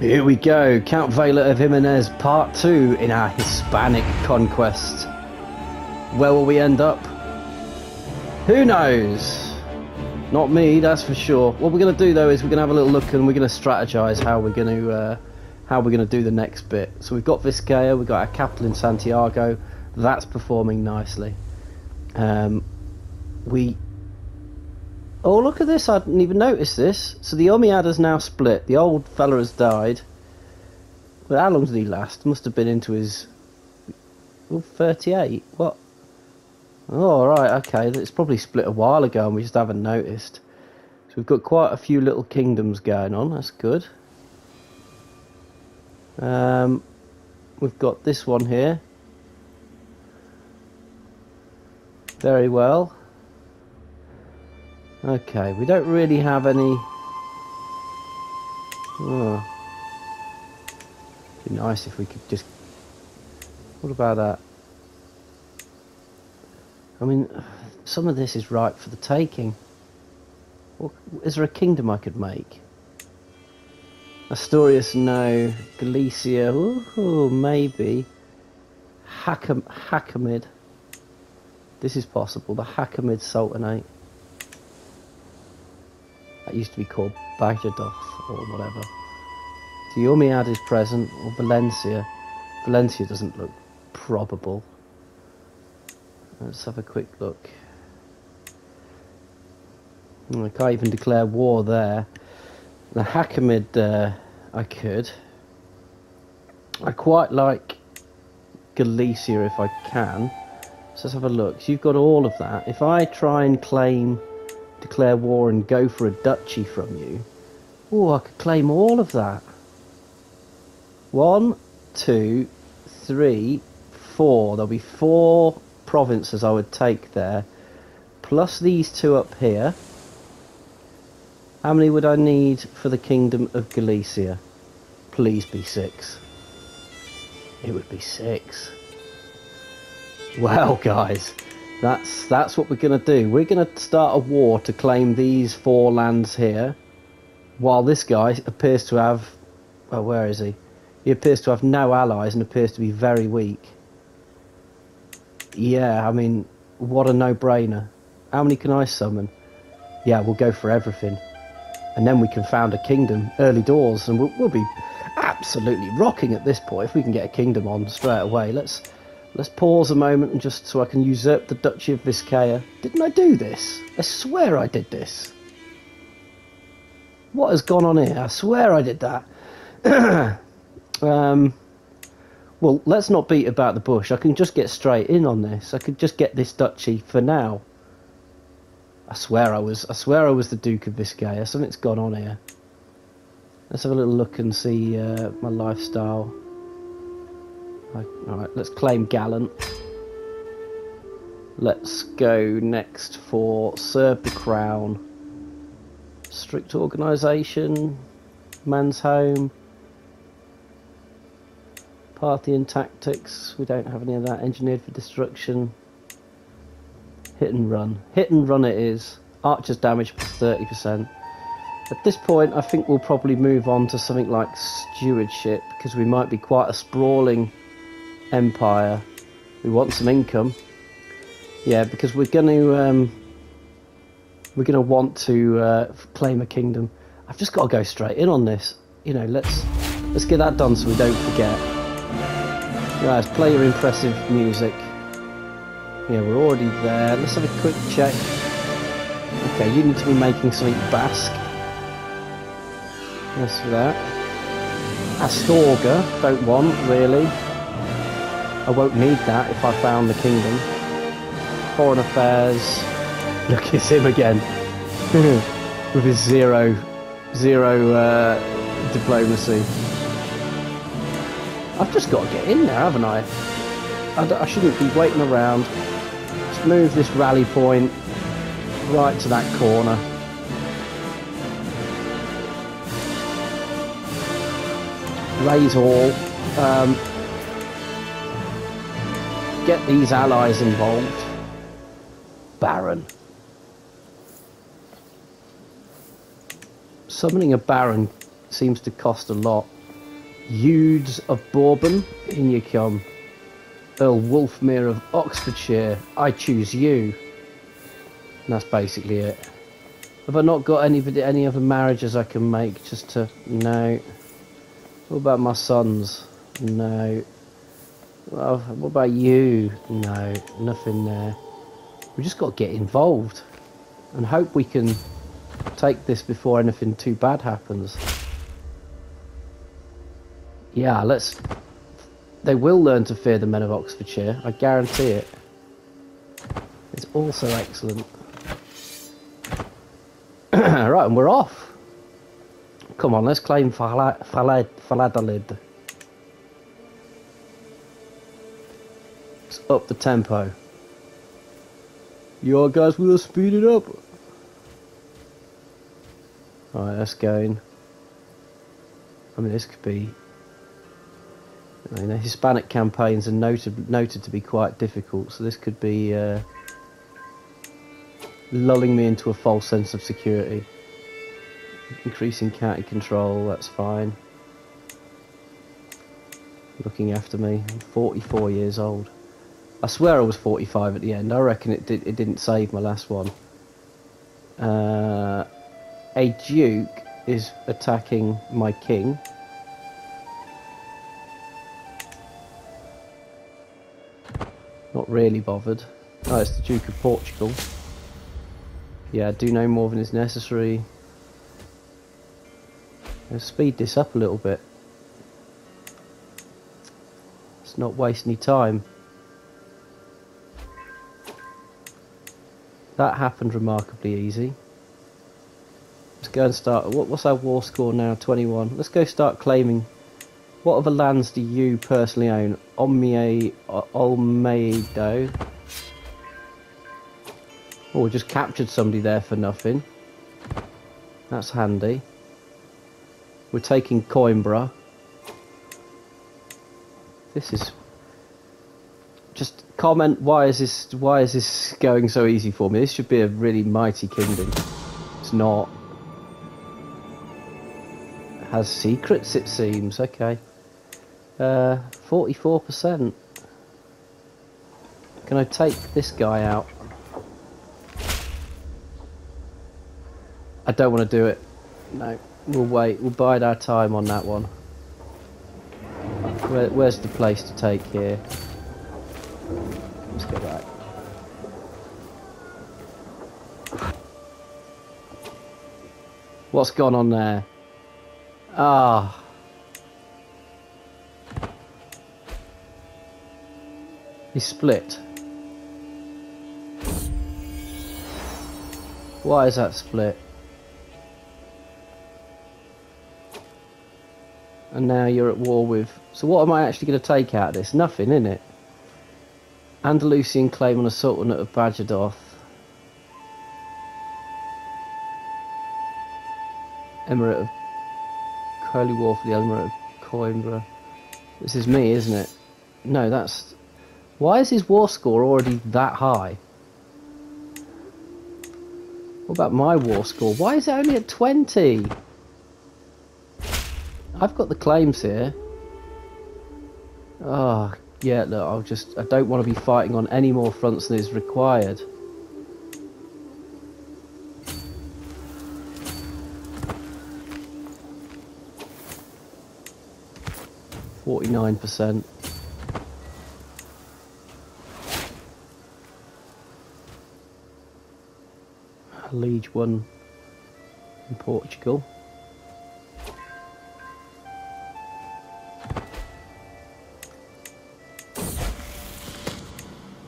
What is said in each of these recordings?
Here we go, Count Vela of Jimenez, part two in our Hispanic conquest. Where will we end up? Who knows? Not me, that's for sure. What we're going to do though is we're going to have a little look and we're going to strategize how we're going to uh, how we're going to do the next bit. So we've got Vizcaya, we've got our capital in Santiago. That's performing nicely. Um, we Oh, look at this. I didn't even notice this. So the Umayyad's now split. The old fella has died. Well, how long did he last? Must have been into his... Oh, 38? What? Oh, right, okay. It's probably split a while ago and we just haven't noticed. So we've got quite a few little kingdoms going on. That's good. Um, we've got this one here. Very well. Okay, we don't really have any... Oh. Be nice if we could just... What about that? I mean, some of this is ripe for the taking. Is there a kingdom I could make? Asturias, no. Galicia, ooh, maybe. Hakam Hakamid. This is possible. The Hakamid Sultanate. That used to be called Bajadov or whatever. Umayyad is present, or Valencia. Valencia doesn't look probable. Let's have a quick look. I can't even declare war there. The Hakamid, uh, I could. I quite like Galicia if I can. So let's have a look. So you've got all of that. If I try and claim declare war and go for a duchy from you, oh, I could claim all of that. One, two, three, four. There'll be four provinces I would take there, plus these two up here. How many would I need for the Kingdom of Galicia? Please be six. It would be six. Well, guys, that's that's what we're going to do. We're going to start a war to claim these four lands here, while this guy appears to have... Well, where is he? He appears to have no allies and appears to be very weak. Yeah, I mean, what a no-brainer. How many can I summon? Yeah, we'll go for everything. And then we can found a kingdom early doors, and we'll, we'll be absolutely rocking at this point if we can get a kingdom on straight away. Let's Let's pause a moment and just so I can usurp the Duchy of Vizcaya. Didn't I do this? I swear I did this. What has gone on here? I swear I did that. um, well, let's not beat about the bush. I can just get straight in on this. I could just get this duchy for now. I swear I was. I swear I was the Duke of Vizcaya. Something's gone on here. Let's have a little look and see uh, my lifestyle. Alright, let's claim Gallant. Let's go next for Serve the Crown. Strict Organisation. Man's Home. Parthian Tactics. We don't have any of that. Engineered for Destruction. Hit and Run. Hit and Run it is. Archer's damage plus 30%. At this point, I think we'll probably move on to something like Stewardship, because we might be quite a sprawling empire. We want some income. Yeah, because we're going to um, we're going to want to uh, claim a kingdom. I've just got to go straight in on this. You know, let's let's get that done so we don't forget. Guys, play your impressive music. Yeah, we're already there. Let's have a quick check. Okay, you need to be making something Basque. That's for that. Astorga, don't want, really. I won't need that if I found the kingdom. Foreign affairs. Look, it's him again. With his zero, zero uh, diplomacy. I've just got to get in there, haven't I? I, I shouldn't be waiting around. Let's move this rally point right to that corner. Raise all. Um, get these allies involved. Baron. Summoning a Baron seems to cost a lot. Eudes of Bourbon, in you come. Earl Wolfmere of Oxfordshire, I choose you. And that's basically it. Have I not got any any other marriages I can make just to... No. What about my sons? No. Well, what about you? No, nothing there. We just got to get involved. And hope we can take this before anything too bad happens. Yeah, let's... They will learn to fear the men of Oxfordshire, I guarantee it. It's also excellent. right, and we're off. Come on, let's claim Falad Faladalid. Let's up the tempo. Yo guys, we'll speed it up. Alright, that's going. I mean, this could be I mean, Hispanic campaigns are noted noted to be quite difficult, so this could be uh, lulling me into a false sense of security. Increasing county control, that's fine. Looking after me, I'm 44 years old. I swear I was 45 at the end. I reckon it did. It didn't save my last one. Uh, a duke is attacking my king. Not really bothered. Oh, it's the Duke of Portugal. Yeah, do no more than is necessary. Let's speed this up a little bit. Let's not waste any time. That happened remarkably easy. Let's go and start. What, what's our war score now? 21. Let's go start claiming what other lands do you personally own? Omie uh, Olmedo. Oh, we just captured somebody there for nothing. That's handy. We're taking Coimbra. This is comment why is this why is this going so easy for me? This should be a really mighty kingdom. It's not. It has secrets it seems, okay. Uh, 44%. Can I take this guy out? I don't want to do it. No, we'll wait. We'll bide our time on that one. Where, where's the place to take here? What's gone on there? Ah. He split. Why is that split? And now you're at war with... So what am I actually going to take out of this? Nothing, in it? Andalusian claim on a Sultanate of Badajoz. Emirate of Curly War for the Emirate of Coimbra. This is me, isn't it? No, that's why is his war score already that high? What about my war score? Why is it only at 20? I've got the claims here. Oh, yeah, look, I'll just... I don't want to be fighting on any more fronts than is required. Forty-nine percent. Liege 1 in Portugal.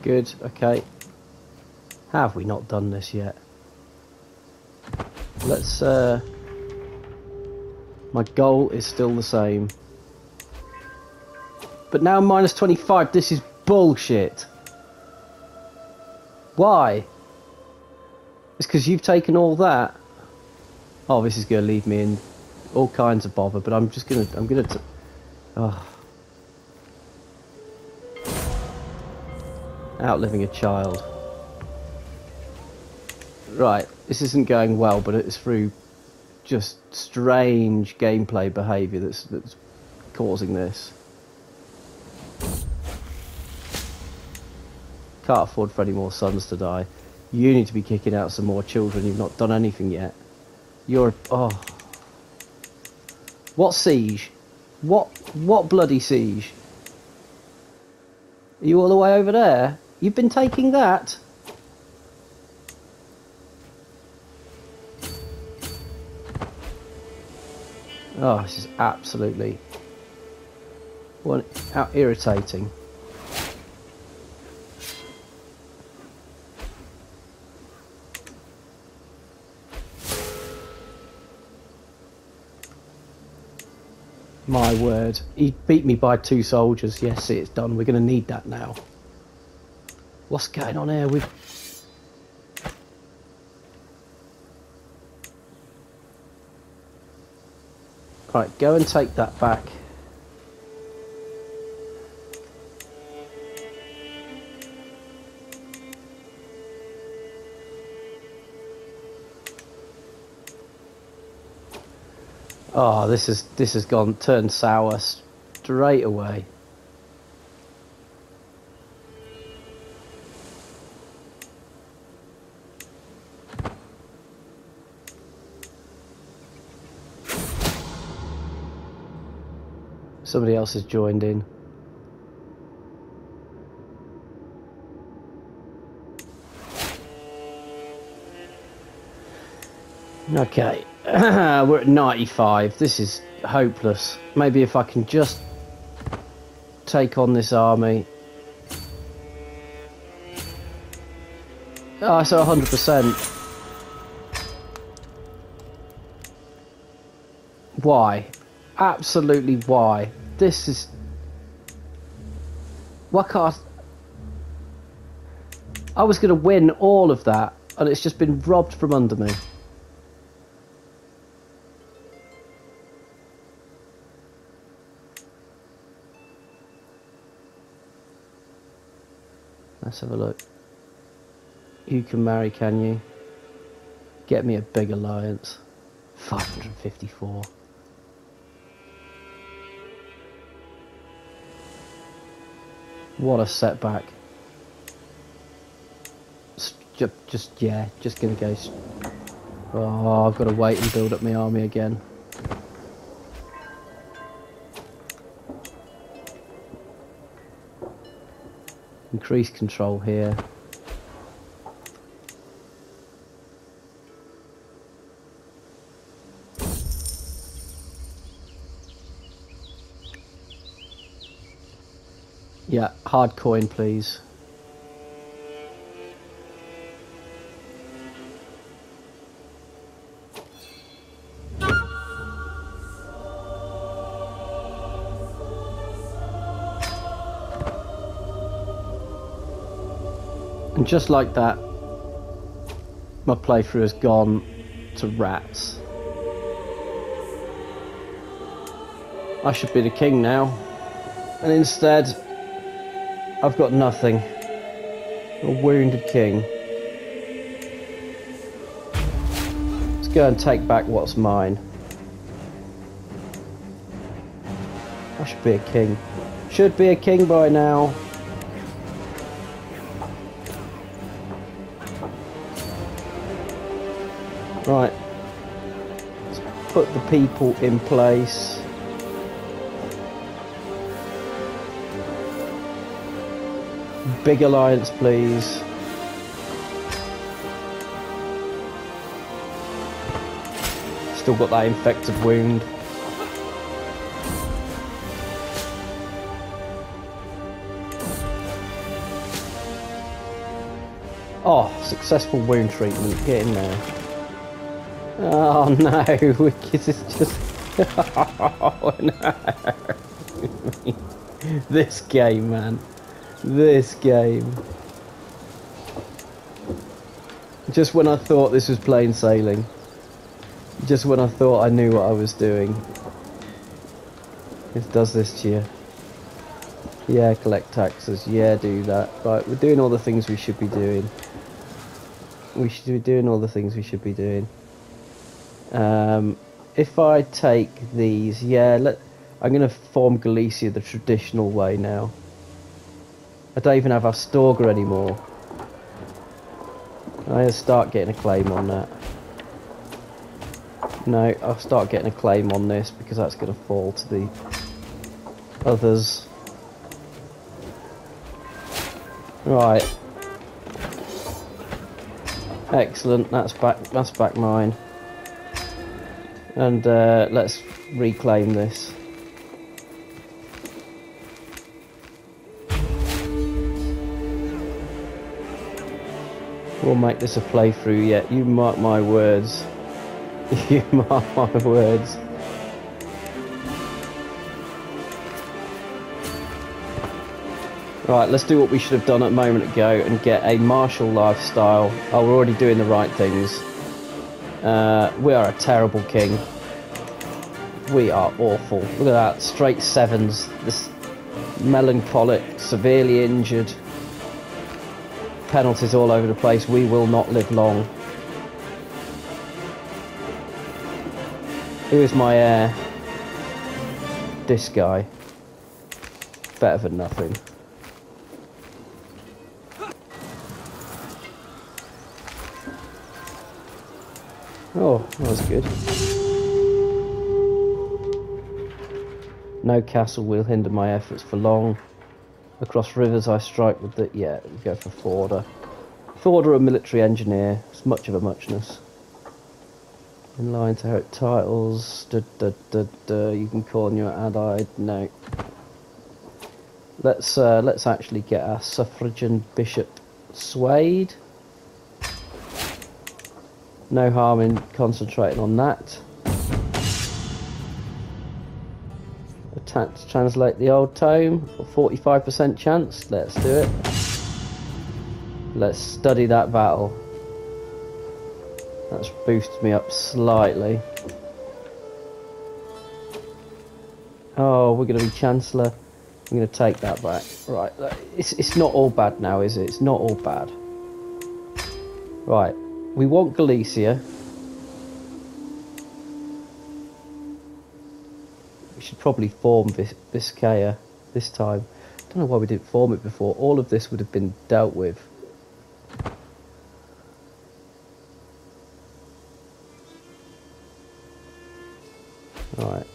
Good, okay. Have we not done this yet? Let's, uh... My goal is still the same. But now minus 25, this is bullshit. Why? It's because you've taken all that. Oh, this is going to leave me in all kinds of bother, but I'm just going to... I'm going to... Oh. Outliving a child. Right, this isn't going well, but it's through just strange gameplay behaviour that's, that's causing this. Can't afford for any more sons to die. You need to be kicking out some more children. You've not done anything yet. You're... Oh. What siege? What... What bloody siege? Are you all the way over there? You've been taking that? Oh, this is absolutely out irritating. My word. He beat me by two soldiers. Yes, it's done. We're going to need that now. What's going on here with... Right, go and take that back. Oh, this is this has gone turned sour straight away. Somebody else has joined in. Okay. We're at 95. This is hopeless. Maybe if I can just take on this army. Oh, so 100%. Why? Absolutely why? This is... Why can't... I was going to win all of that, and it's just been robbed from under me. Let's have a look. You can marry, can you? Get me a big alliance. 554. What a setback. Just, just yeah, just gonna go. Oh, I've got to wait and build up my army again. Increase control here. Yeah, hard coin please. And just like that, my playthrough has gone to rats. I should be the king now. And instead, I've got nothing. A wounded king. Let's go and take back what's mine. I should be a king. Should be a king by now. Put the people in place. Big alliance, please. Still got that infected wound. Oh, successful wound treatment. Get in there. Oh no, Wicked is just... Oh no. this game, man. This game. Just when I thought this was plain sailing. Just when I thought I knew what I was doing. It does this to you. Yeah, collect taxes. Yeah, do that. Right, we're doing all the things we should be doing. We should be doing all the things we should be doing. Um, if I take these, yeah, let I'm going to form Galicia the traditional way now. I don't even have Astorga anymore. I will start getting a claim on that. No, I'll start getting a claim on this because that's going to fall to the others. Right. Excellent, that's back that's back mine. And uh, let's reclaim this. We'll make this a playthrough yet, you mark my words. you mark my words. Right, let's do what we should have done a moment ago and get a martial lifestyle. Oh, we're already doing the right things. Uh, we are a terrible king. We are awful. Look at that, straight sevens. This melancholic, severely injured. Penalties all over the place. We will not live long. Who is my heir? This guy. Better than nothing. Oh, that was good. No castle will hinder my efforts for long. Across rivers I strike with the... Yeah, we go for Forder. Forder, a military engineer. It's much of a muchness. In line to her titles. Da, da, da, da. You can call on your allied. No. Let's uh, let's actually get our suffragan bishop swayed. No harm in concentrating on that. Attempt to translate the old tome. 45% chance. Let's do it. Let's study that battle. That's boosted me up slightly. Oh, we're going to be Chancellor. I'm going to take that back. Right, it's, it's not all bad now, is it? It's not all bad. Right, we want Galicia. We should probably form Vis Vizcaya this time. I don't know why we didn't form it before. All of this would have been dealt with. Right.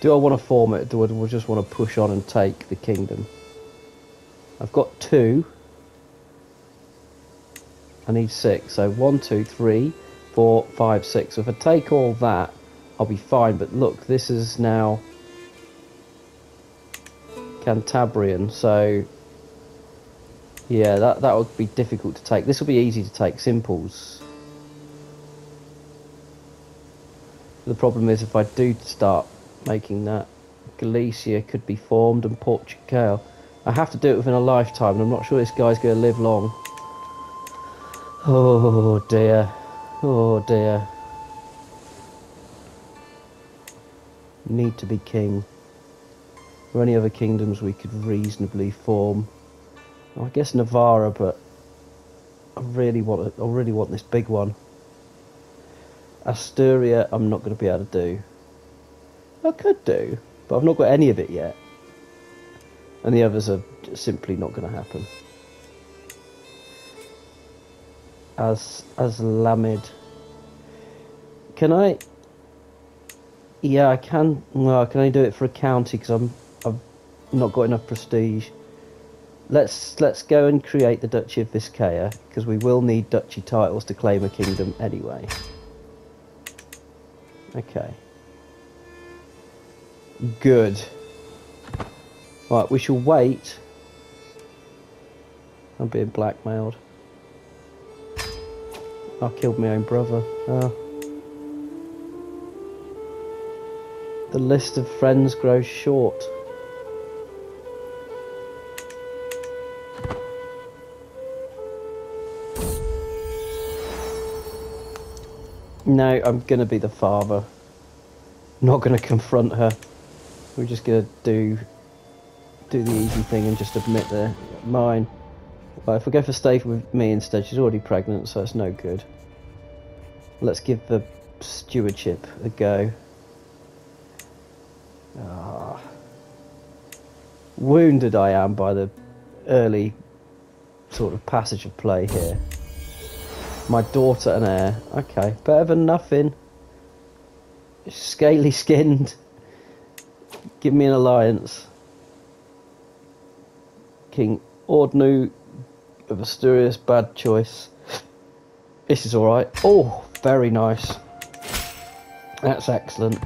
Do I want to form it? Do I just want to push on and take the kingdom? I've got two. I need six. So one, two, three, four, five, six. So if I take all that, I'll be fine. But look, this is now Cantabrian. So yeah, that that would be difficult to take. This will be easy to take. Simples. The problem is if I do start making that, Galicia could be formed and Portugal. I have to do it within a lifetime, and I'm not sure this guy's going to live long. Oh dear. Oh dear. Need to be king. Are there any other kingdoms we could reasonably form? I guess Navarra, but I really want I really want this big one. Asturia, I'm not going to be able to do. I could do, but I've not got any of it yet. And the others are simply not going to happen. As as Lamid. Can I? Yeah, I can. Well, can I do it for a county? Because I'm I've not got enough prestige. Let's let's go and create the Duchy of Vizcaya because we will need duchy titles to claim a kingdom anyway. Okay. Good. Right, we shall wait. I'm being blackmailed. I killed my own brother. Oh. The list of friends grows short. No, I'm gonna be the father. Not gonna confront her. We're just gonna do do the easy thing and just admit they're mine. Well, if we go for stay with me instead, she's already pregnant, so it's no good. Let's give the stewardship a go. Ah. Wounded I am by the early sort of passage of play here. My daughter and heir. Okay, better than nothing. Scaly skinned. Give me an alliance. King Ordoño of mysterious bad choice. This is alright. Oh, very nice. That's excellent.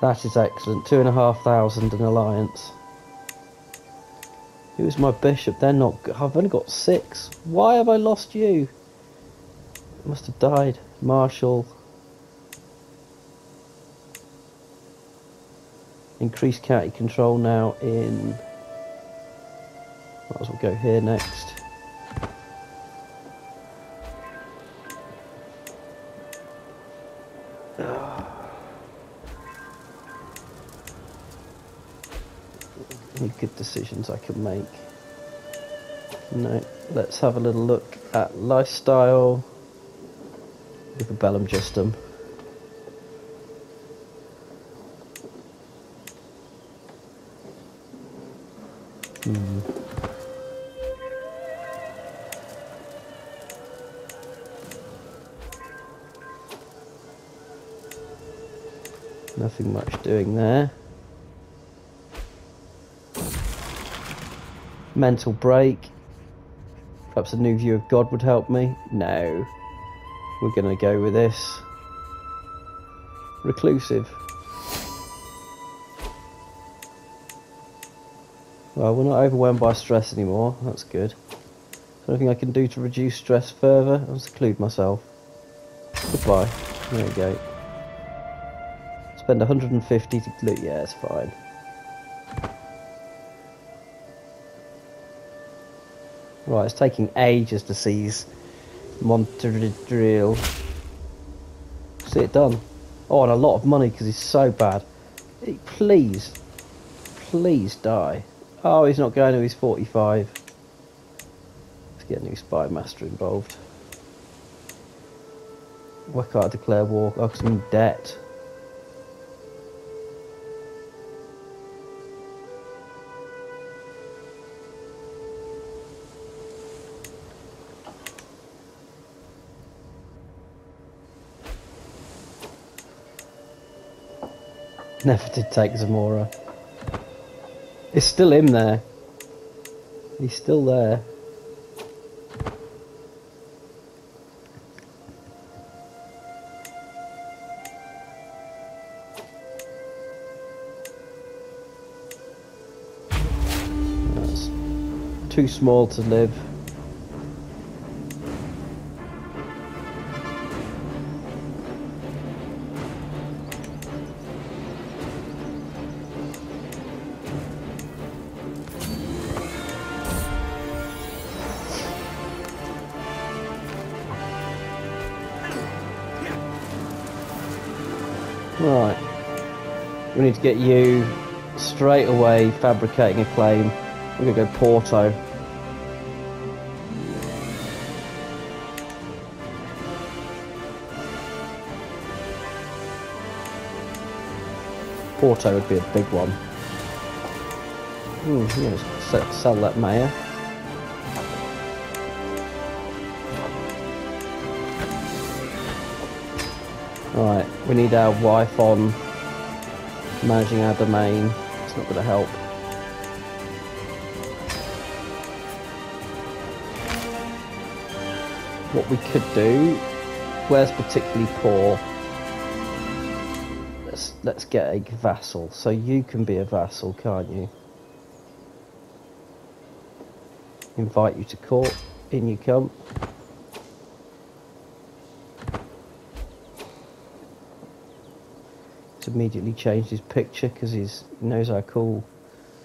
That is excellent. Two and a half thousand in alliance. Who's my bishop? They're not. I've only got six. Why have I lost you? must have died. Marshal. Increased county control now in. Might as well go here next. Any good decisions I can make? No. Let's have a little look at lifestyle with the Bellum Justum. Hmm. Nothing much doing there. Mental break. Perhaps a new view of God would help me. No. We're going to go with this. Reclusive. Well, we're not overwhelmed by stress anymore. That's good. Is there anything I can do to reduce stress further? I'll seclude myself. Goodbye. There we go. Spend 150 to loot. Yeah, it's fine. Right, it's taking ages to seize Montreal. See it done. Oh, and a lot of money because he's so bad. Please, please die. Oh, he's not going to, he's 45. Let's get a new spy master involved. Why can't I declare war? Oh, because I'm in debt. Never did take Zamora. It's still him there. He's still there. That's too small to live. We need to get you straight away fabricating a claim. We're going to go Porto. Porto would be a big one. Hmm, yeah, sell that mayor. Right, we need our wife on managing our domain. It's not going to help. What we could do, where's particularly poor? Let's let's get a vassal. So you can be a vassal, can't you? Invite you to court. In you come. Immediately changed his picture because he knows how cool.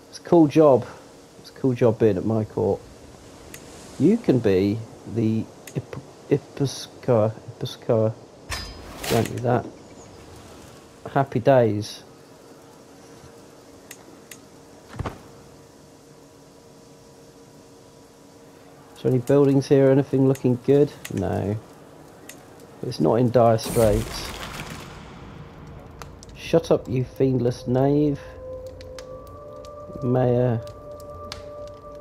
It's a cool job. It's a cool job being at my court. You can be the Ip. Grant you that. Happy days. Is there any buildings here? Anything looking good? No. It's not in dire straits. Shut up, you fiendless knave. Mayor.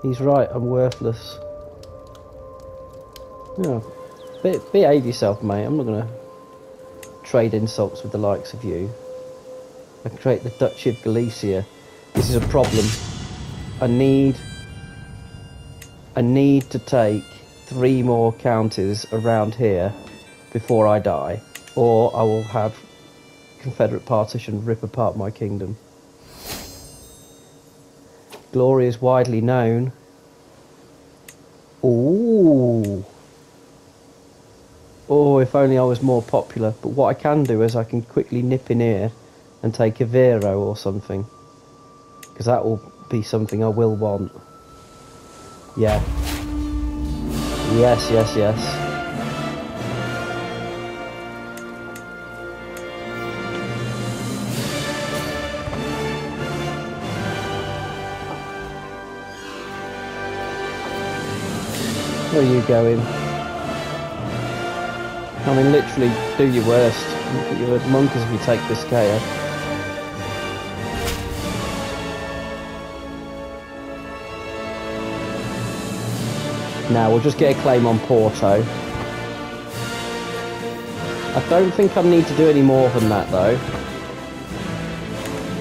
He's right, I'm worthless. No. Be behave yourself, mate. I'm not gonna trade insults with the likes of you. I create the Duchy of Galicia. This is a problem. I need... I need to take three more counties around here before I die, or I will have Confederate partition rip apart my kingdom. Glory is widely known. Ooh. Oh, if only I was more popular. But what I can do is I can quickly nip in here and take Aveiro or something. Because that will be something I will want. Yeah. Yes, yes, yes. Where are you going? I mean, literally, do your worst. You're monkeys if you take this KO. Now, we'll just get a claim on Porto. I don't think I need to do any more than that, though.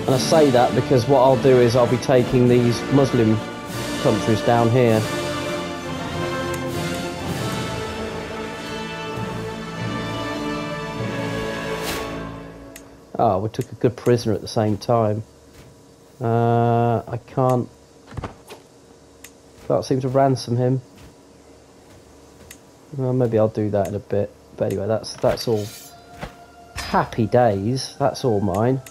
And I say that because what I'll do is I'll be taking these Muslim countries down here. Oh, we took a good prisoner at the same time. Uh, I can't... Can't seem to ransom him. Well, maybe I'll do that in a bit. But anyway, that's that's all. Happy days. That's all mine.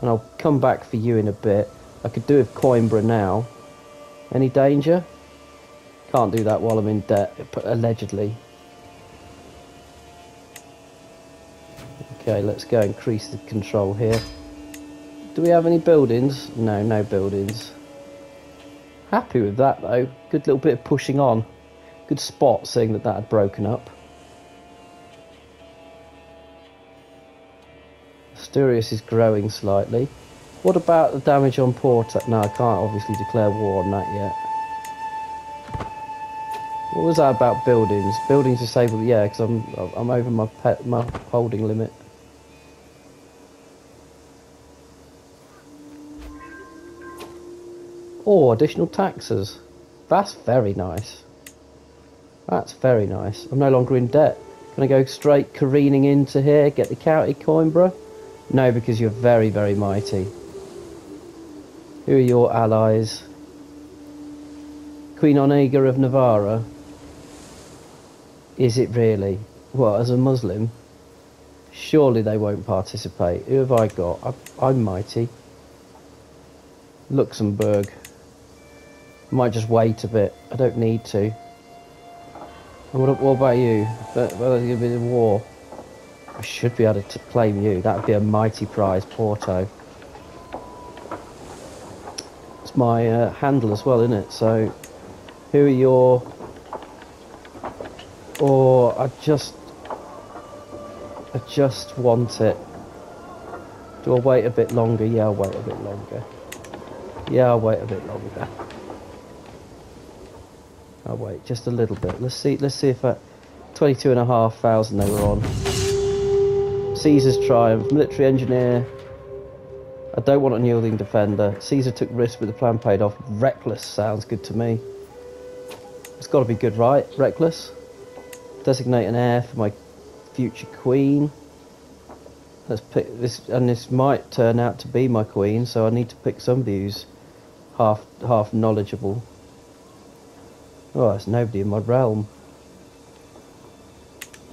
And I'll come back for you in a bit. I could do with Coimbra now. Any danger? Can't do that while I'm in debt, allegedly. Okay, let's go increase the control here. Do we have any buildings? No, no buildings. Happy with that though. Good little bit of pushing on. Good spot seeing that that had broken up. Asturias is growing slightly. What about the damage on Porto? No, I can't obviously declare war on that yet. What was that about buildings? Buildings disabled, yeah, because I'm I'm over my pet my holding limit. Or additional taxes. That's very nice. That's very nice. I'm no longer in debt. Can I go straight careening into here, get the county Coimbra? No, because you're very, very mighty. Who are your allies? Queen Onega of Navarra? Is it really? Well, as a Muslim? Surely they won't participate. Who have I got? I'm, I'm mighty. Luxembourg. Might just wait a bit. I don't need to. What, about you? But, well, there's to be a war. I should be able to claim you. That would be a mighty prize, Porto. It's my uh, handle as well, isn't it? So, who are your... Or I just... I just want it. Do I wait a bit longer? Yeah, I'll wait a bit longer. Yeah, I'll wait a bit longer. Oh wait, just a little bit. Let's see. Let's see if at twenty-two and a half thousand they were on. Caesar's triumph, military engineer. I don't want a unyielding defender. Caesar took risks, but the plan paid off. Reckless sounds good to me. It's got to be good, right? Reckless. Designate an heir for my future queen. Let's pick this, and this might turn out to be my queen. So I need to pick somebody who's half half knowledgeable. Oh, there's nobody in my realm.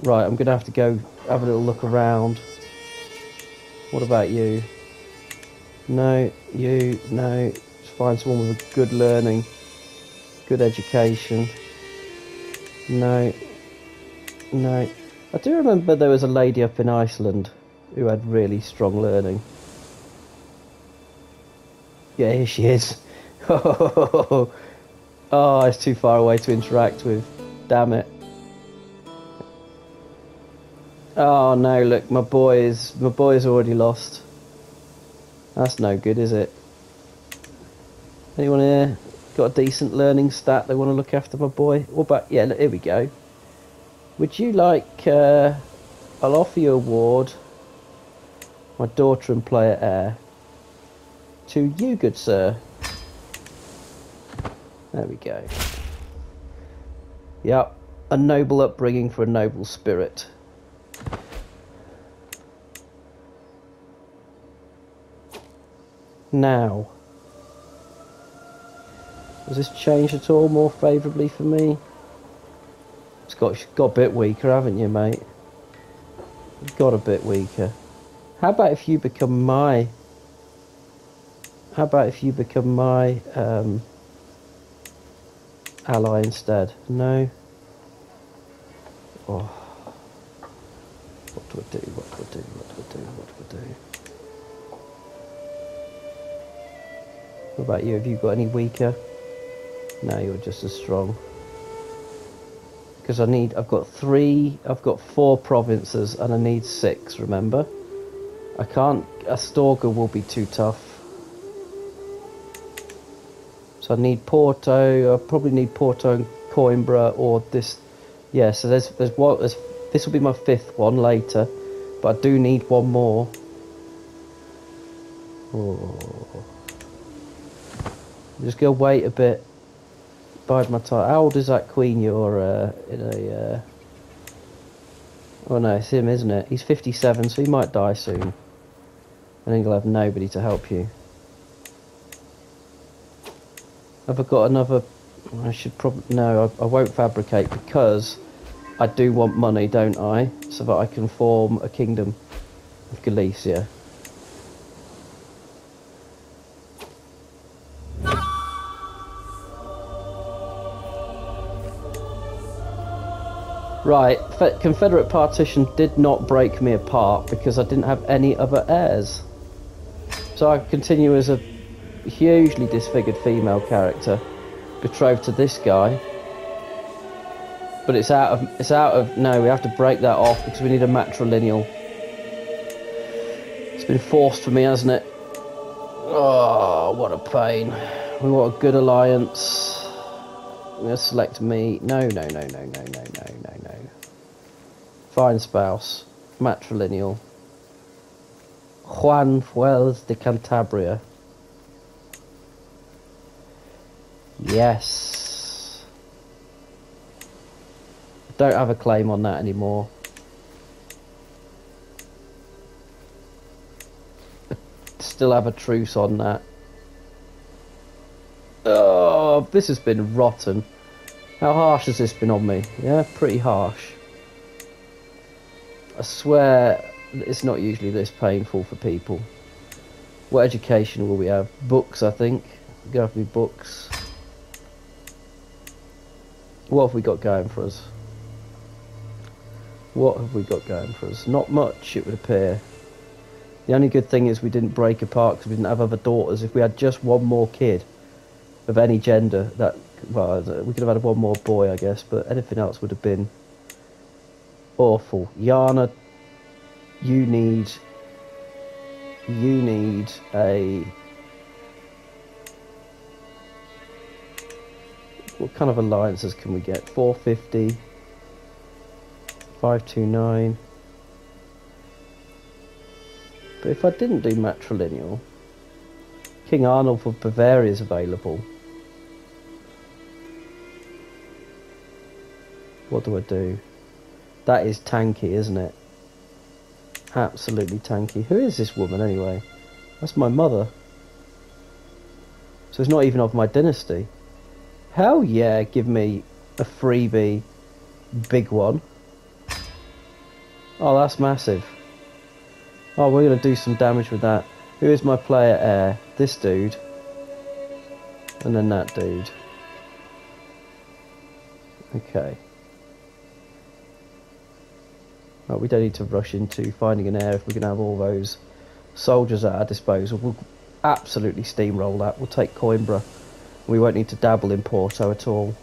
Right, I'm going to have to go have a little look around. What about you? No, you, no. Find someone with a good learning, good education. No, no. I do remember there was a lady up in Iceland who had really strong learning. Yeah, here she is. Oh, Oh, it's too far away to interact with. Damn it. Oh no, look, my boy is my boy's already lost. That's no good, is it? Anyone here got a decent learning stat they want to look after my boy? What about yeah, look, here we go. Would you like uh, I'll offer you a award, my daughter and player heir, to you, good sir. There we go. Yep, a noble upbringing for a noble spirit. Now, has this changed at all more favourably for me? It's got, got a bit weaker, haven't you, mate? You've got a bit weaker. How about if you become my... How about if you become my um, ally instead? No? Oh. What do I do? What do I do? What do I do? What do I do? What about you? Have you got any weaker? No, you're just as strong. Because I need, I've got three, I've got four provinces and I need six, remember? I can't, Astorga will be too tough. So I need Porto, I probably need Porto and Coimbra or this, yeah, so there's, there's what, there's, this will be my fifth one later, but I do need one more. Oh. I'm just gonna wait a bit. Bide my time. How old is that queen you're uh, in a... Uh... Oh no, it's him, isn't it? He's 57, so he might die soon. And then you'll have nobody to help you. Have I got another... I should probably... No, I, I won't fabricate because I do want money, don't I? So that I can form a kingdom of Galicia. Right, Confederate partition did not break me apart because I didn't have any other heirs. So I continue as a hugely disfigured female character, betrothed to this guy. But it's out of it's out of no, we have to break that off because we need a matrilineal. It's been forced for me, hasn't it? Oh, what a pain. We want a good alliance. I'm gonna select me. No, no, no, no, no, no, no, no, no. Fine spouse. Matrilineal. Juan Fuels de Cantabria. Yes. Don't have a claim on that anymore. Still have a truce on that. Oh, this has been rotten. How harsh has this been on me? Yeah, pretty harsh. I swear it's not usually this painful for people. What education will we have? Books, I think. Go have to be books. What have we got going for us? What have we got going for us? Not much, it would appear. The only good thing is we didn't break apart because we didn't have other daughters. If we had just one more kid of any gender, that well, uh, we could have had one more boy, I guess, but anything else would have been awful. Yana, you need you need a what kind of alliances can we get? 450 529 But if I didn't do matrilineal King Arnold of Bavaria is available What do I do? That is tanky, isn't it? Absolutely tanky. Who is this woman anyway? That's my mother. So it's not even of my dynasty. Hell yeah, give me a freebie big one. Oh, that's massive. Oh, we're going to do some damage with that. Who is my player heir? This dude. And then that dude. Okay. Right, we don't need to rush into finding an heir if we can have all those soldiers at our disposal. We'll absolutely steamroll that. We'll take Coimbra. We won't need to dabble in Porto at all.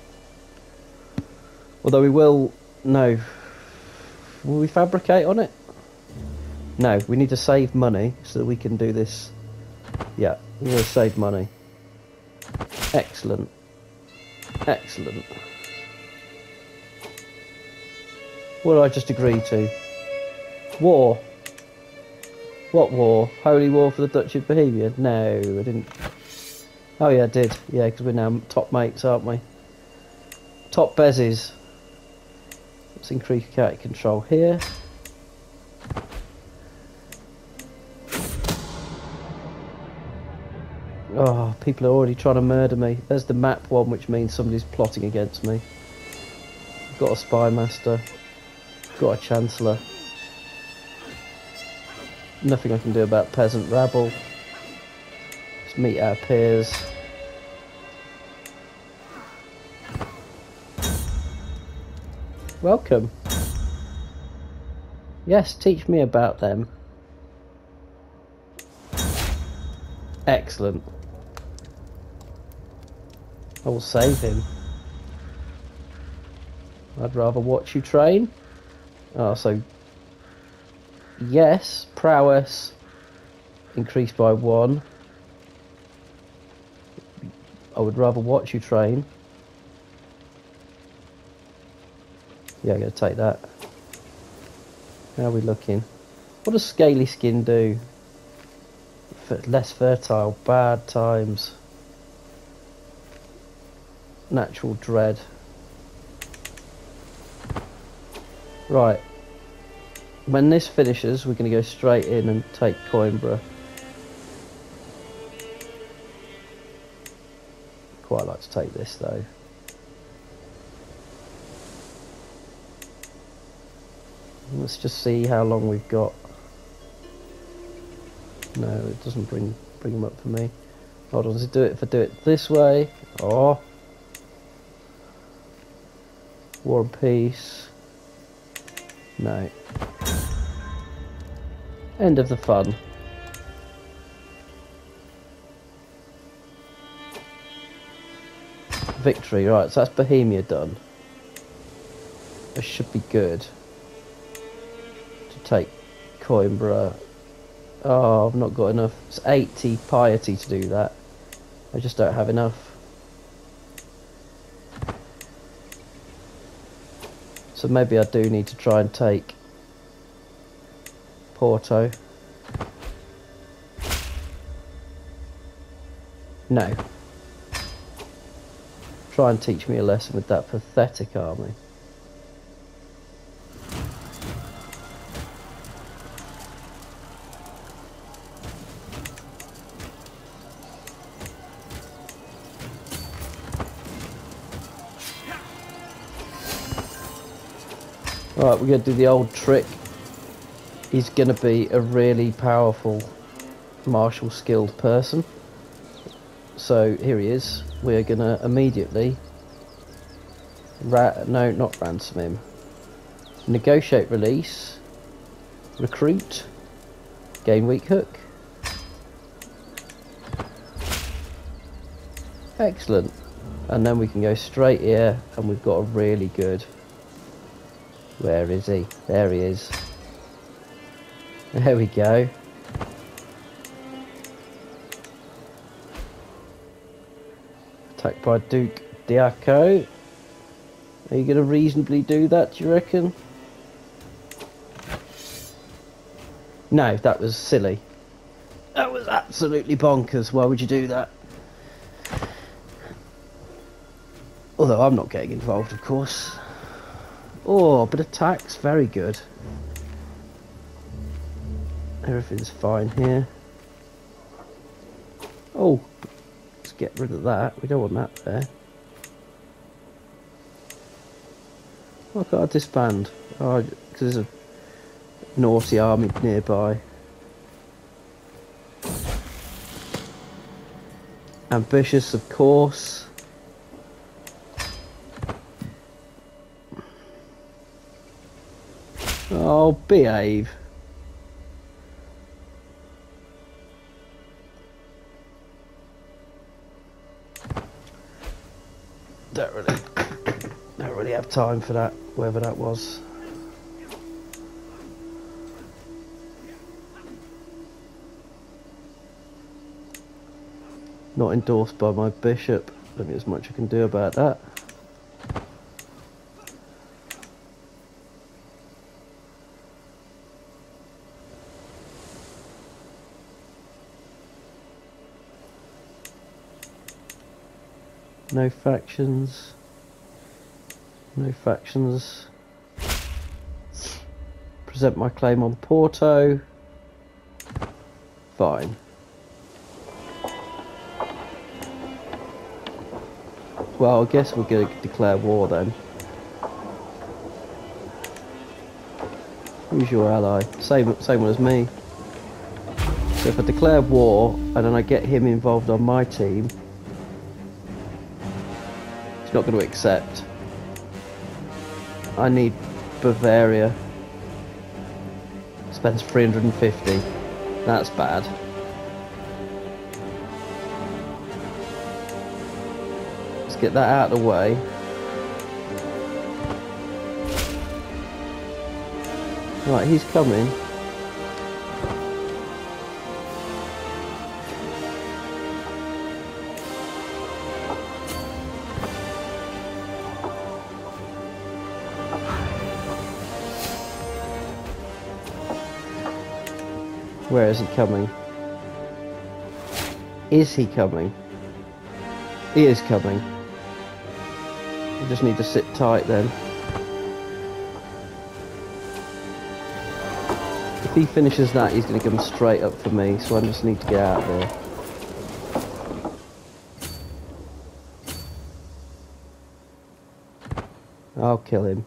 Although we will... No. Will we fabricate on it? No, we need to save money so that we can do this. Yeah, to save money. Excellent. Excellent. What did I just agree to? War. What war? Holy war for the Duchy of Bohemia? No, I didn't. Oh yeah, I did. Yeah, because we're now top mates, aren't we? Top bezies. Let's increase character control here. Oh, people are already trying to murder me. There's the map one, which means somebody's plotting against me. Got a spy master. Got a chancellor. Nothing I can do about peasant rabble. Meet our peers. Welcome. Yes, teach me about them. Excellent. I will save him. I'd rather watch you train. Oh, so... Yes, prowess increased by one. I would rather watch you train. Yeah, I'm going to take that. How are we looking? What does scaly skin do? Less fertile, bad times natural dread. Right. When this finishes, we're going to go straight in and take Coimbra. Quite like to take this though. Let's just see how long we've got. No, it doesn't bring bring them up for me. Hold on, does it do it if I do it this way? Oh. War and Peace. No. End of the fun. Victory, right, so that's Bohemia done. This should be good. To take Coimbra. Oh, I've not got enough. It's 80 piety to do that. I just don't have enough. So maybe I do need to try and take Porto. No. Try and teach me a lesson with that pathetic army. Right, we're going to do the old trick. He's going to be a really powerful martial skilled person. So here he is. We're going to immediately... Ra no, not ransom him. Negotiate release. Recruit. Gain weak hook. Excellent. And then we can go straight here and we've got a really good where is he? There he is. There we go. Attacked by Duke Diaco. Are you going to reasonably do that, do you reckon? No, that was silly. That was absolutely bonkers. Why would you do that? Although I'm not getting involved, of course. Oh, but attack's very good. Everything's fine here. Oh, get rid of that. We don't want that there. I've got to disband? Oh, because there's a naughty army nearby. Ambitious, of course. Oh, behave. time for that, whatever that was. Not endorsed by my bishop. I think there's much I can do about that. No factions. No factions. Present my claim on Porto. Fine. Well, I guess we're going to declare war then. Who's your ally? Same, same one as me. So if I declare war and then I get him involved on my team, he's not going to accept. I need Bavaria. Spends 350. That's bad. Let's get that out of the way. Right, he's coming. Where is he coming? Is he coming? He is coming. I just need to sit tight then. If he finishes that, he's going to come straight up for me, so I just need to get out there. I'll kill him.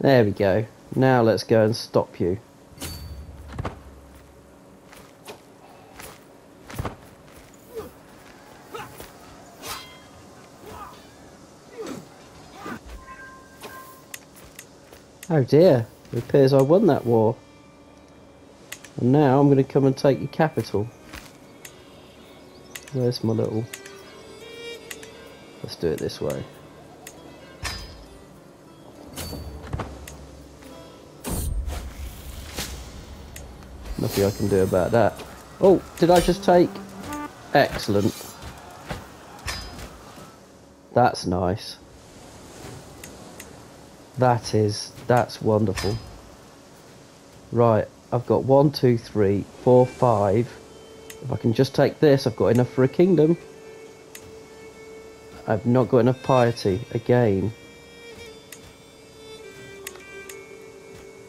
There we go. Now let's go and stop you. Oh dear, it appears I won that war. And now I'm going to come and take your capital. Where's my little... Let's do it this way. Nothing I can do about that. Oh, did I just take... Excellent. That's nice. That is, that's wonderful. Right, I've got one, two, three, four, five. If I can just take this, I've got enough for a kingdom. I've not got enough piety, again.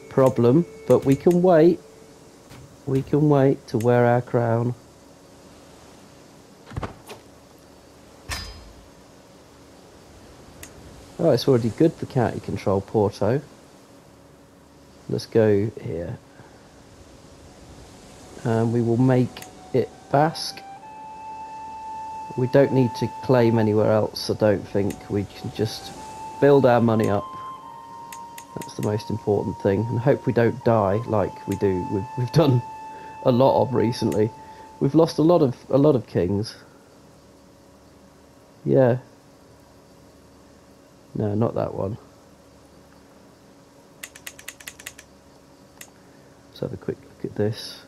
Problem, but we can wait. We can wait to wear our crown. Oh, it's already good for county control Porto. Let's go here. And we will make it Basque. We don't need to claim anywhere else, I don't think. We can just build our money up. That's the most important thing. And hope we don't die like we do. We've, we've done a lot of recently. We've lost a lot of a lot of kings. Yeah, no, not that one. Let's have a quick look at this.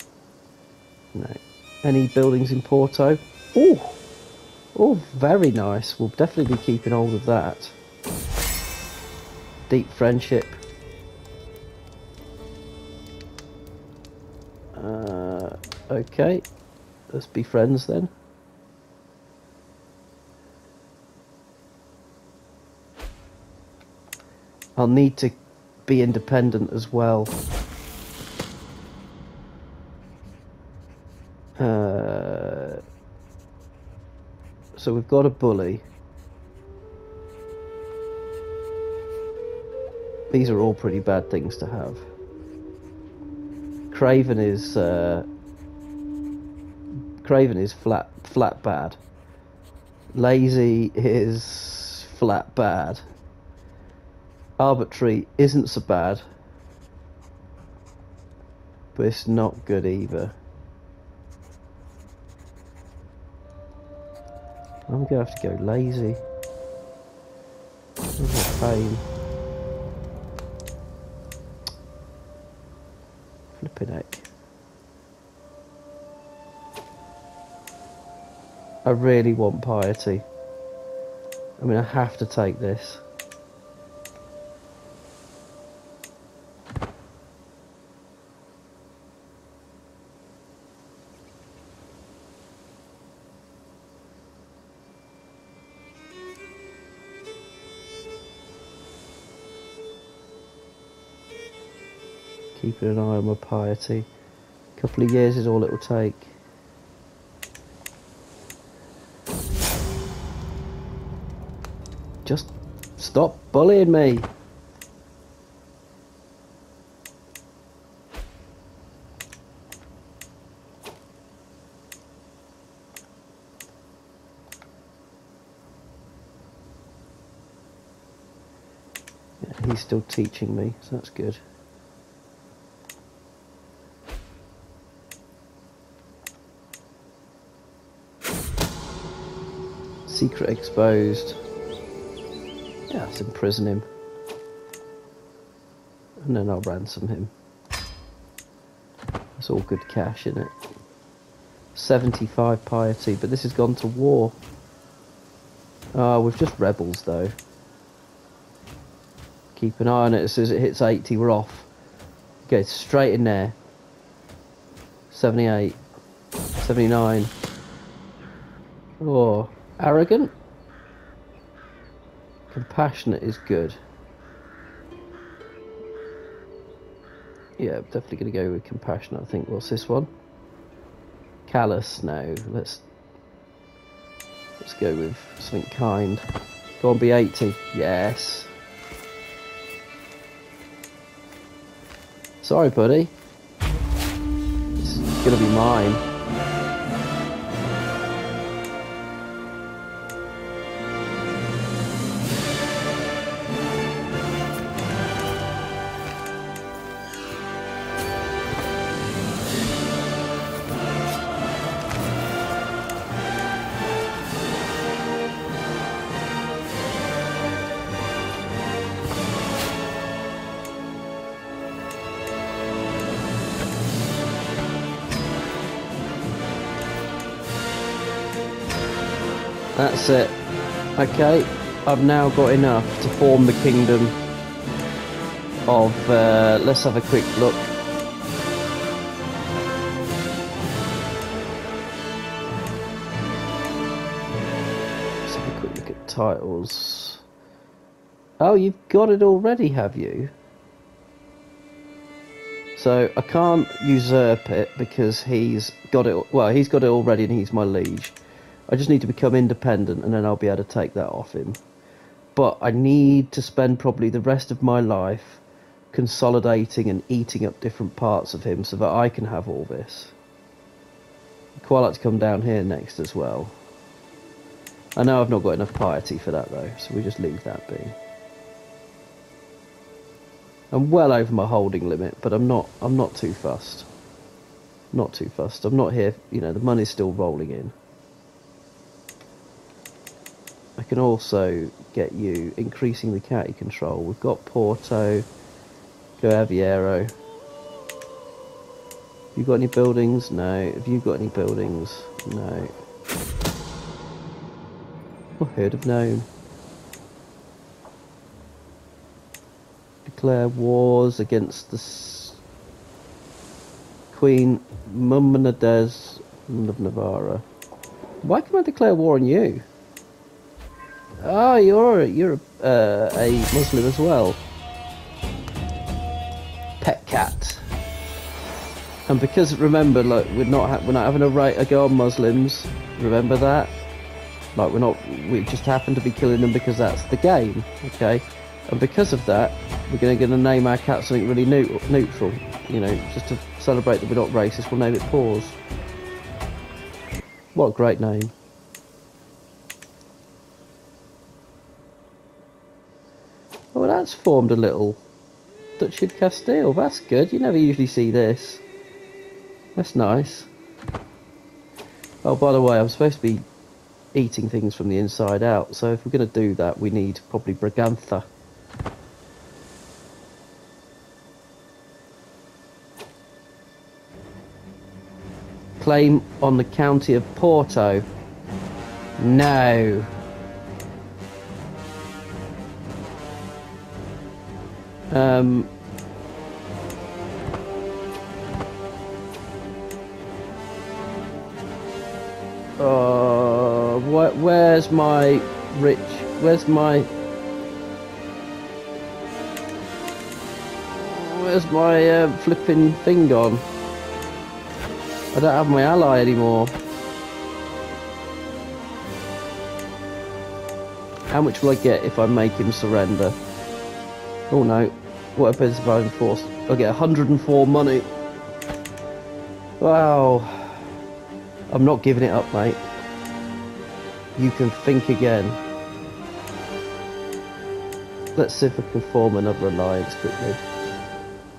No. Any buildings in Porto? Oh! Oh, very nice. We'll definitely be keeping hold of that. Deep friendship. Uh, okay. Let's be friends then. I'll need to be independent as well. Uh, so we've got a bully. These are all pretty bad things to have. Craven is uh, Craven is flat flat bad. Lazy is flat bad arbitrary isn't so bad, but it's not good either. I'm gonna have to go lazy. Pain. Flipping heck. I really want piety. I mean, I have to take this. Keeping an eye on my piety. A couple of years is all it will take. Just stop bullying me. He's still teaching me, so that's good. Secret exposed. Yeah, let's imprison him. And then I'll ransom him. It's all good cash in it. 75 piety, but this has gone to war. Ah, we've just rebels though. Keep an eye on it as soon as it hits 80, we're off. Okay, straight in there. 78. 79. Oh, arrogant? Compassionate is good. Yeah, definitely going to go with compassionate. I think. What's this one? Callous. No, let's let's go with something kind. Go on, be 80. Yes. Sorry, buddy. It's gonna be mine. That's it. Okay, I've now got enough to form the kingdom of... Uh, let's have a quick look. Let's have a quick look at titles. Oh, you've got it already, have you? So I can't usurp it because he's got it. Well, he's got it already, and he's my liege. I just need to become independent and then I'll be able to take that off him. But I need to spend probably the rest of my life consolidating and eating up different parts of him so that I can have all this. I'd quite like to come down here next as well. I know I've not got enough piety for that though, so we just leave that be. I'm well over my holding limit, but I'm not I'm not too fussed. Not too fussed. I'm not here, you know, the money's still rolling in. I can also get you increasing the county control. We've got Porto, go Aveiro. Have you got any buildings? No. Have you got any buildings? No. Or heard of known. Declare wars against the Queen Mumanades of Navarra. Why can I declare war on you? Oh, you're you're uh, a Muslim as well. Pet cat. And because remember, like we're not we're not having a right to go on Muslims. Remember that. Like we're not. We just happen to be killing them because that's the game. Okay. And because of that, we're gonna gonna name our cat something really neutral. You know, just to celebrate that we're not racist. We'll name it Paws. What a great name. That's formed a little Duchy of Castile. That's good. You never usually see this. That's nice. Oh, by the way, I'm supposed to be eating things from the inside out, so if we're going to do that, we need probably Bragança. Claim on the county of Porto. No. Um. Uh, wh where's my rich? Where's my? Where's my uh, flipping thing gone? I don't have my ally anymore. How much will I get if I make him surrender? Oh no. What happens if I'm forced? I get 104 money. Wow. I'm not giving it up, mate. You can think again. Let's see if I can form another alliance quickly.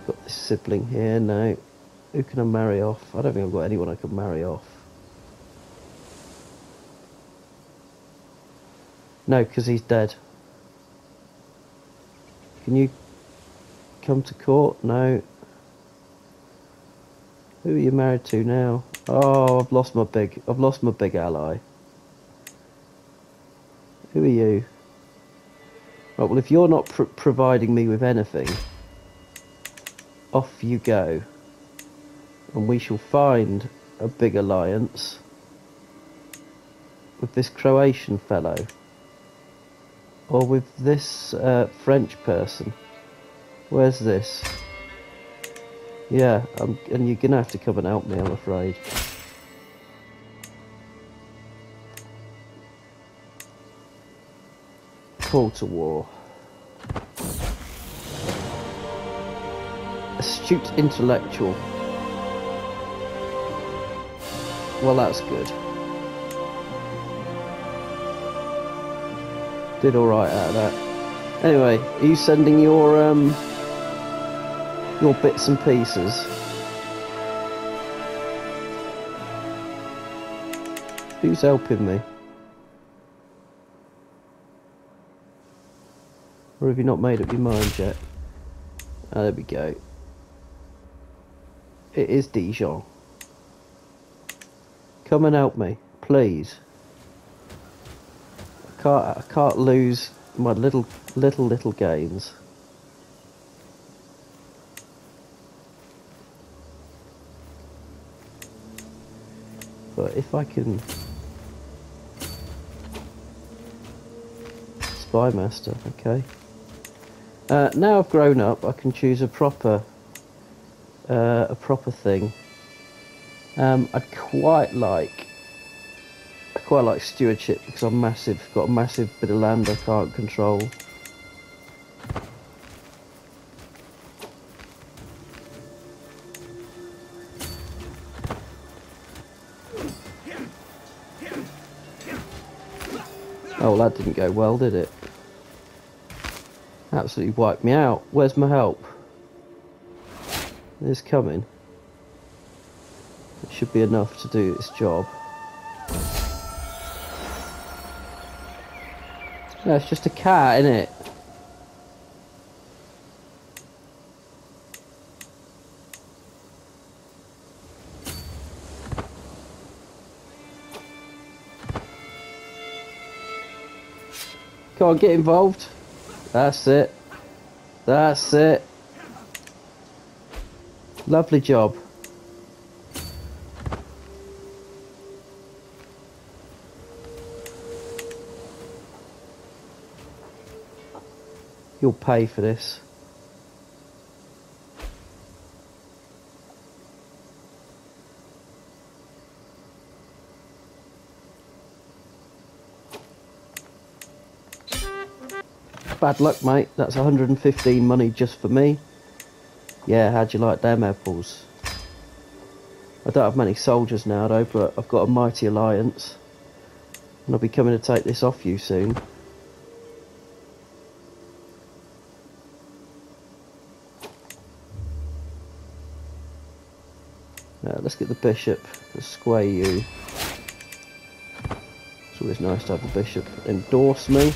Got this sibling here, no. Who can I marry off? I don't think I've got anyone I can marry off. No, because he's dead. Can you come to court? No. Who are you married to now? Oh, I've lost my big, I've lost my big ally. Who are you? Right, well if you're not pr providing me with anything, off you go. And we shall find a big alliance with this Croatian fellow. Or with this uh, French person. Where's this? Yeah, I'm, and you're gonna have to come and help me, I'm afraid. Call to war. Astute intellectual. Well, that's good. Did alright out of that. Anyway, are you sending your, um, your bits and pieces? Who's helping me? Or have you not made up your mind yet? Ah, there we go. It is Dijon. Come and help me, please. I can't, I can't lose my little, little, little gains. But if I can... Spy Master, okay. Uh, now I've grown up, I can choose a proper, uh, a proper thing. Um, I'd quite like, I quite like stewardship because I'm massive, got a massive bit of land I can't control. Oh, that didn't go well, did it? Absolutely wiped me out. Where's my help? It's coming. It should be enough to do its job. No, it's just a cat, isn't it? On, get involved. That's it. That's it. Lovely job. You'll pay for this. Bad luck, mate. That's 115 money just for me. Yeah, how'd you like them apples? I don't have many soldiers now, though, but I've got a mighty alliance. And I'll be coming to take this off you soon. Uh, let's get the bishop to sway you. It's always nice to have a bishop endorse me.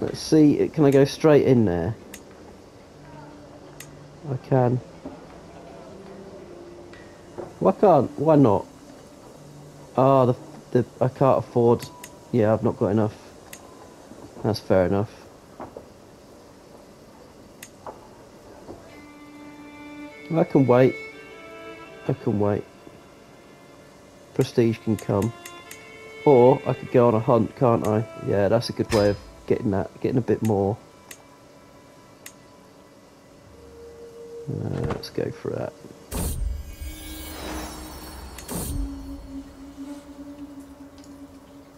Let's see, uh, can I go straight in there? I can. Why can't? Why not? Oh, the, the I can't afford. Yeah, I've not got enough. That's fair enough. I can wait. I can wait. Prestige can come. Or I could go on a hunt, can't I? Yeah, that's a good way of getting that, getting a bit more. Uh, let's go for that.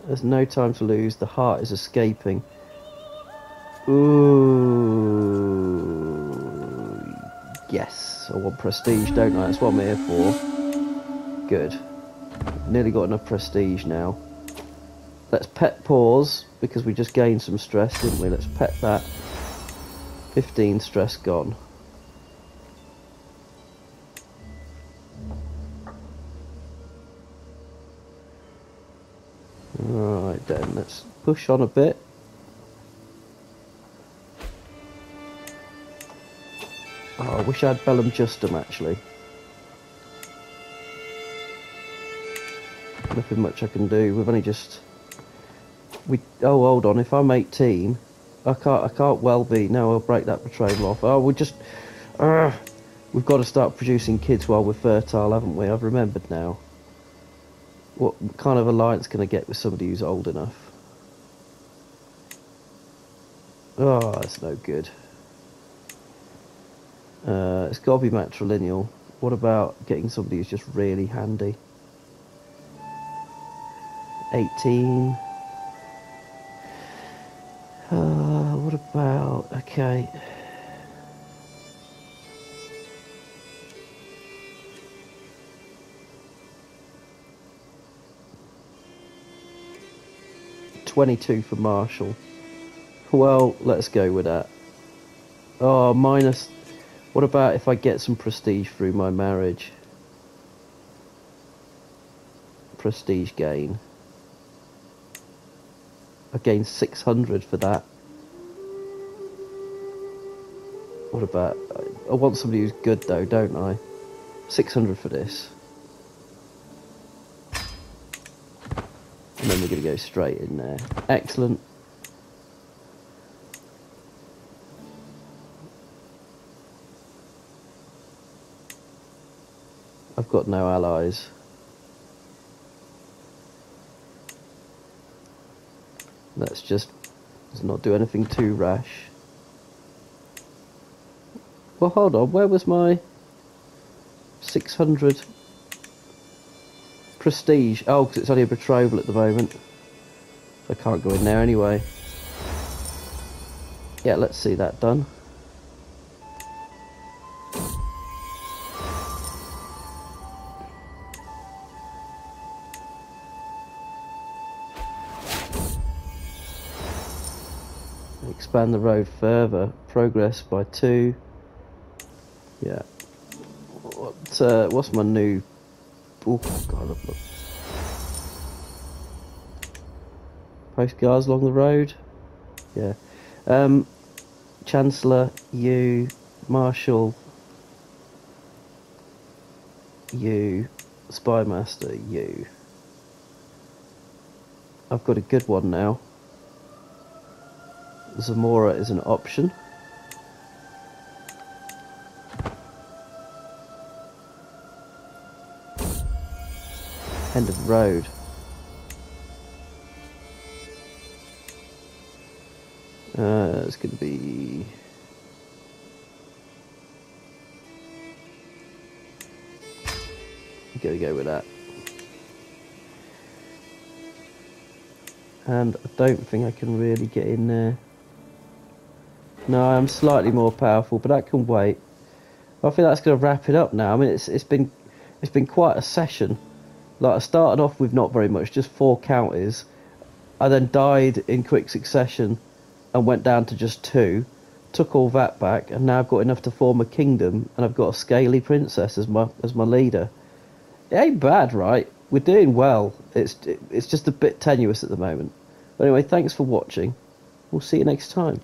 There's no time to lose. The hart is escaping. Ooh. Yes. I want prestige, don't I? That's what I'm here for. Good. Nearly got enough prestige now. Let's pet Paws, because we just gained some stress, didn't we? Let's pet that. 15 stress gone. Right then, let's push on a bit. Oh, I wish I had Bellum Justum actually. Nothing much I can do. We've only just we. Oh, hold on. If I'm 18, I can't. I can't well be. No, I'll break that betrayal off. Oh, we just. Uh, we've got to start producing kids while we're fertile, haven't we? I've remembered now. What kind of alliance can I get with somebody who's old enough? Oh, that's no good. Uh, it's got to be matrilineal. What about getting somebody who's just really handy? 18. Uh, what about... Okay. Twenty-two for Marshall. Well, let's go with that. Oh, minus what about if I get some prestige through my marriage? Prestige gain. I gain 600 for that. What about... I want somebody who's good though, don't I? 600 for this. And then we're going to go straight in there. Excellent. I've got no allies. Let's just let's not do anything too rash. Well, hold on. Where was my 600 prestige? Oh, because it's only a betrothal at the moment. I can't go in there anyway. Yeah, let's see that done. Expand the road further. Progress by two. Yeah. What, uh, what's my new... Oh, God, look. Postcards along the road. Yeah. Um, Chancellor, you, Marshall, you, Spymaster, you. I've got a good one now. Zamora is an option. End of road. Uh, it's going to be... Gotta go with that. And I don't think I can really get in there. No, I'm slightly more powerful, but that can wait. I think that's going to wrap it up now. I mean, it's it's been it's been quite a session. Like I started off with not very much, just four counties. I then died in quick succession and went down to just two. Took all that back, and now I've got enough to form a kingdom, and I've got a scaly princess as my as my leader. It ain't bad, right? We're doing well. It's it's just a bit tenuous at the moment. But anyway, thanks for watching. We'll see you next time.